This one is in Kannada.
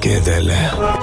Quédale.